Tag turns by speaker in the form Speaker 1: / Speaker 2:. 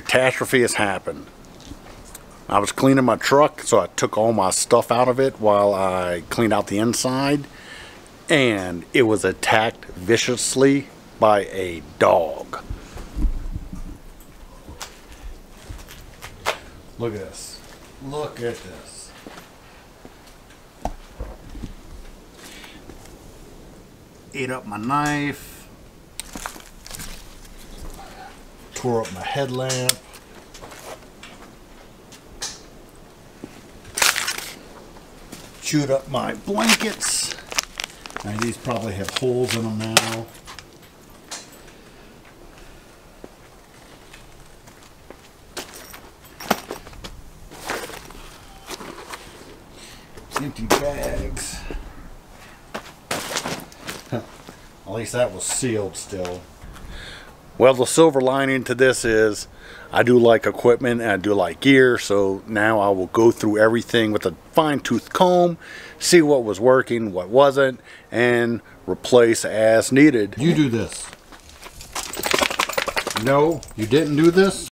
Speaker 1: catastrophe has happened. I was cleaning my truck, so I took all my stuff out of it while I cleaned out the inside, and it was attacked viciously by a dog. Look at this. Look at this. Ate up my knife. Tore up my headlamp. Chewed up my blankets. Now these probably have holes in them now. Empty bags. At least that was sealed still. Well, the silver lining to this is I do like equipment and I do like gear, so now I will go through everything with a fine tooth comb, see what was working, what wasn't, and replace as needed. You do this. No, you didn't do this?